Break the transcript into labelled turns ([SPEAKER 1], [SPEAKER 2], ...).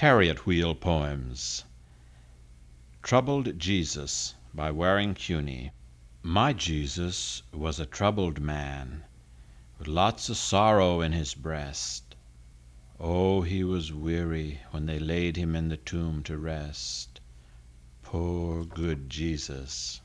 [SPEAKER 1] Chariot Wheel Poems TROUBLED JESUS by Waring Cuney. My Jesus was a troubled man, With lots of sorrow in his breast; Oh, he was weary when they laid him In the tomb to rest, Poor good Jesus!